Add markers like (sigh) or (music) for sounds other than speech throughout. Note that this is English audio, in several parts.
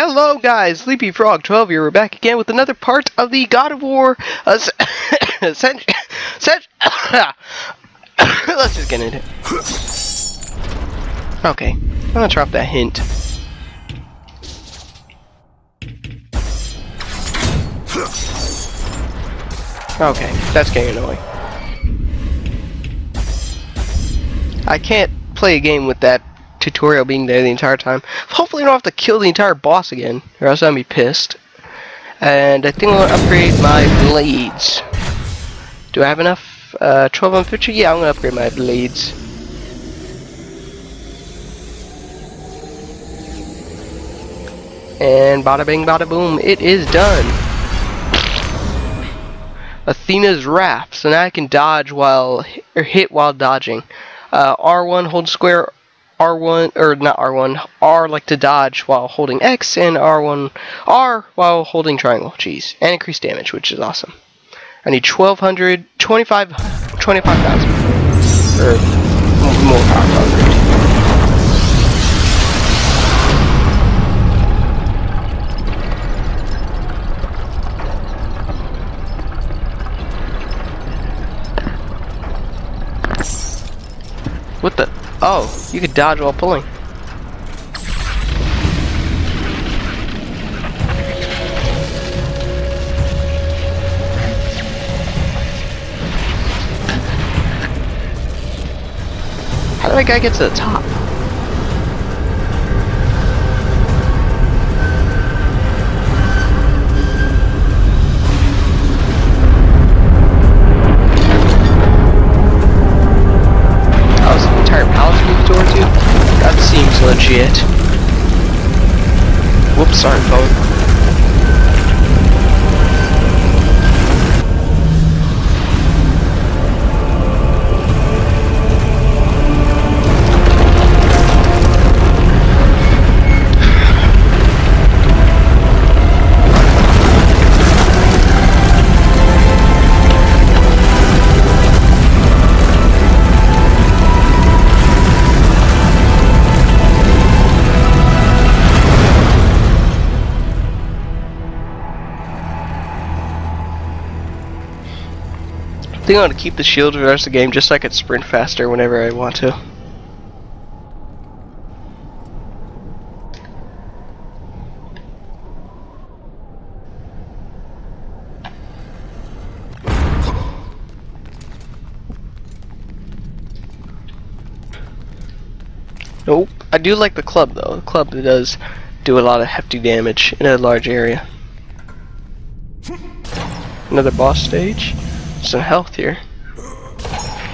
Hello guys, Leappy Frog 12 here. We're back again with another part of the God of War uh, (coughs) (coughs) Let's just get into it. Okay, I'm gonna drop that hint. Okay, that's getting annoying. I can't play a game with that tutorial being there the entire time. Hopefully I don't have to kill the entire boss again, or else I'll be pissed. And I think I'm to upgrade my blades. Do I have enough? Uh, 12 on 50? Yeah, I'm to upgrade my blades. And bada bing bada boom, it is done. Athena's Wrath, so now I can dodge while, or hit while dodging. Uh, R1, hold square, R1, or not R1, R like to dodge while holding X, and R1, R while holding triangle. Jeez. And increased damage, which is awesome. I need 1200, 25, 25,000. Or more power. What the? Oh, you could dodge while pulling. How did that guy get to the top? Whoops, sorry, phone. I think I'm gonna keep the shield for the rest of the game just so I can sprint faster whenever I want to. Nope. I do like the club though. The club does do a lot of hefty damage in a large area. Another boss stage. Some health here.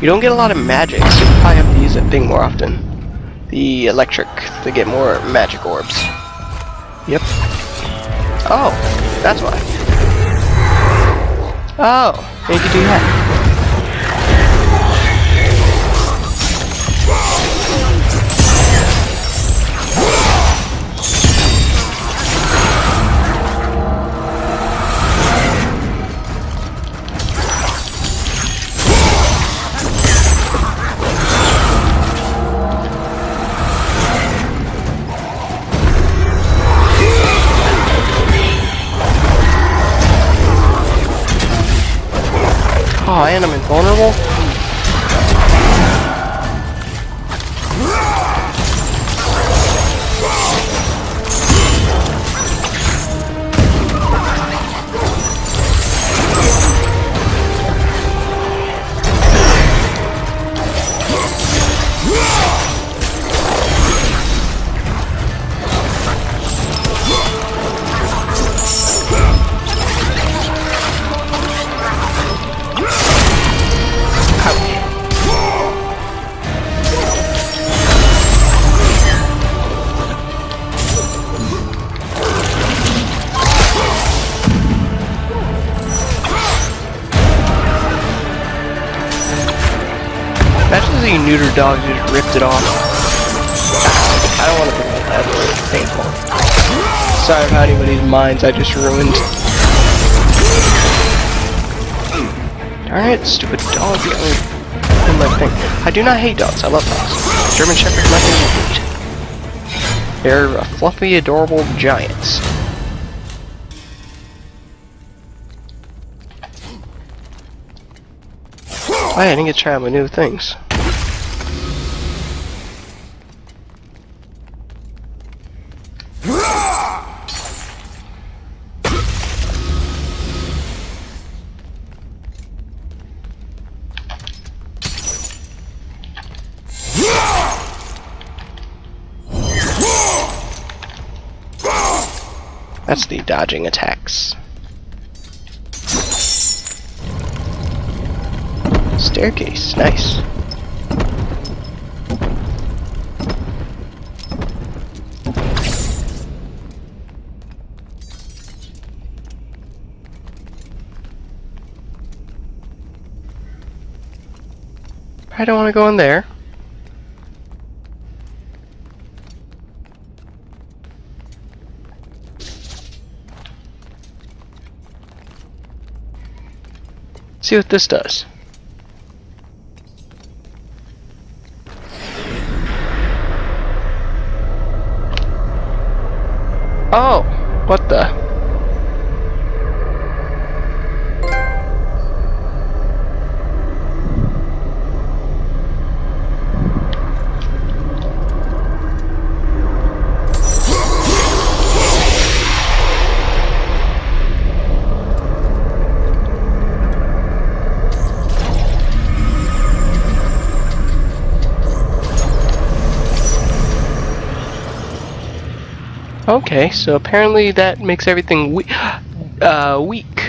You don't get a lot of magic, so you probably have to use that thing more often. The electric to get more magic orbs. Yep. Oh, that's why. Oh, you can do that. Oh, and I'm invulnerable? Imagine the neuter dog just ripped it off. I don't want to think about that. It's painful. Sorry if anybody's minds I just ruined. Darn it, stupid dog. You in my thing. I do not hate dogs. I love dogs. German Shepherd, nothing to hate. They're uh, fluffy, adorable giants. I didn't get to try out my new things. Dodging attacks. Staircase, nice. I don't want to go in there. See what this does. Oh, what the? Okay, so apparently that makes everything we uh, weak.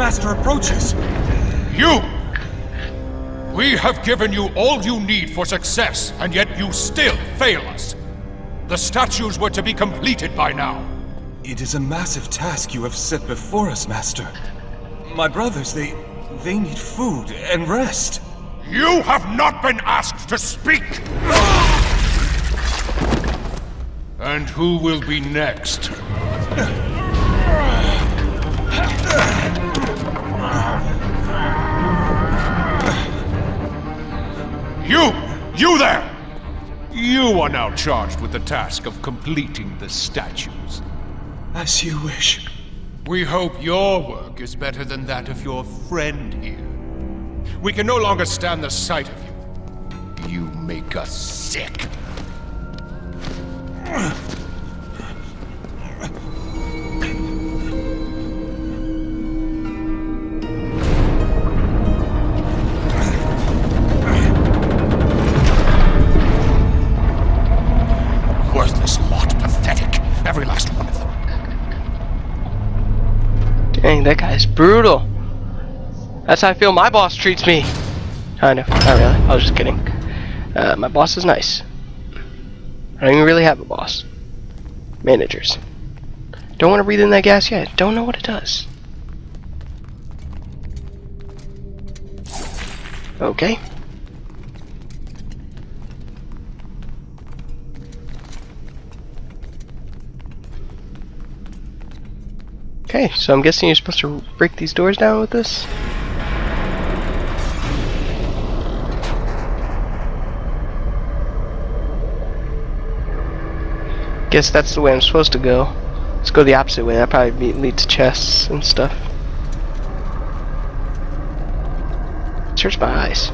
Master approaches! You! We have given you all you need for success, and yet you still fail us. The statues were to be completed by now. It is a massive task you have set before us, Master. My brothers, they... they need food and rest. You have not been asked to speak! And who will be next? You! You there! You are now charged with the task of completing the statues. As you wish. We hope your work is better than that of your friend here. We can no longer stand the sight of you. You make us sick. Brutal. That's how I feel my boss treats me. Kind of. Not really. I was just kidding. Uh, my boss is nice. I don't even really have a boss. Managers. Don't want to breathe in that gas yet. Don't know what it does. Okay. Okay, so I'm guessing you're supposed to break these doors down with this? Guess that's the way I'm supposed to go. Let's go the opposite way. That probably lead to chests and stuff. Search my eyes.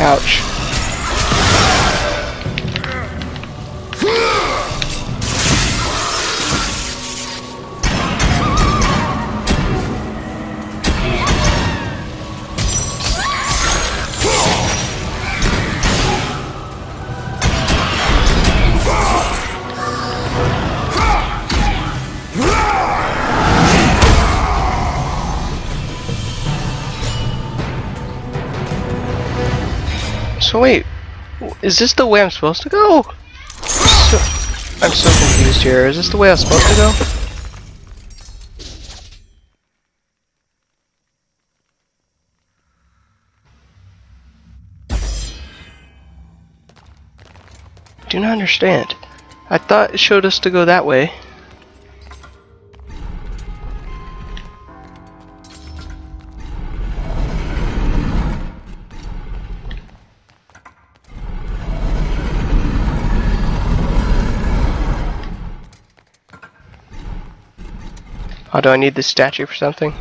Ouch. So wait, is this the way I'm supposed to go? So, I'm so confused here. Is this the way I'm supposed to go? Do not understand. I thought it showed us to go that way. Oh, do I need this statue for something?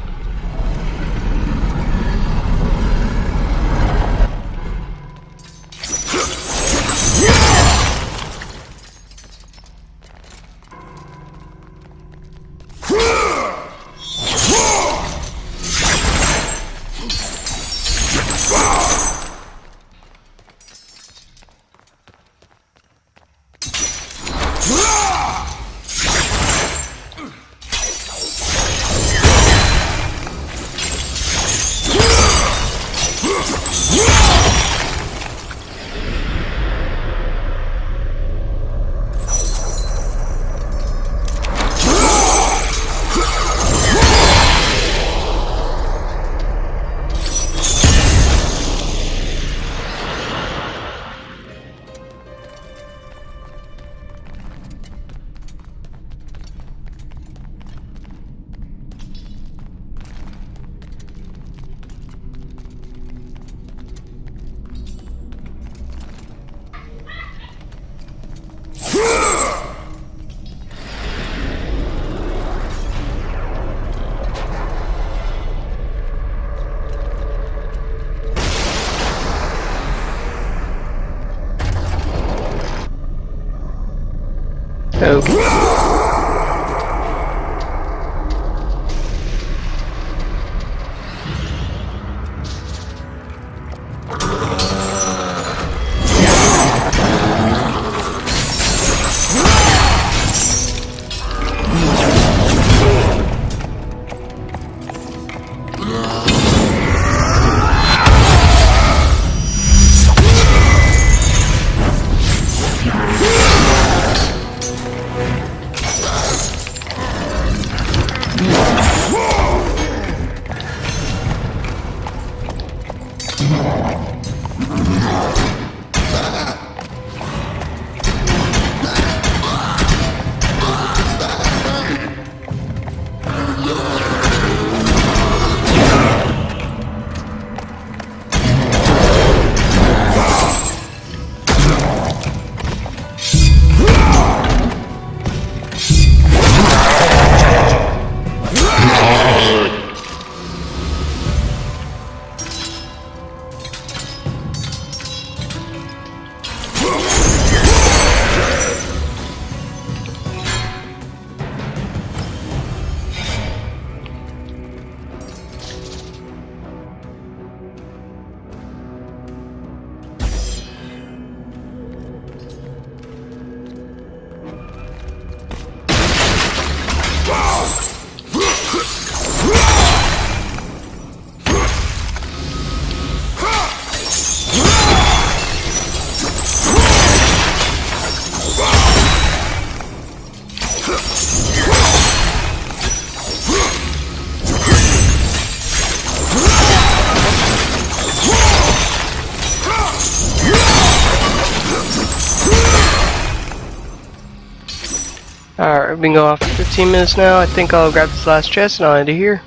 Alright, we've been going off for 15 minutes now. I think I'll grab this last chest and I'll end it here.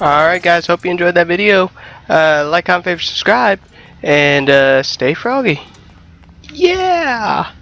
Alright guys, hope you enjoyed that video. Uh, like, comment, favorite, subscribe, and uh, stay froggy. Yeah!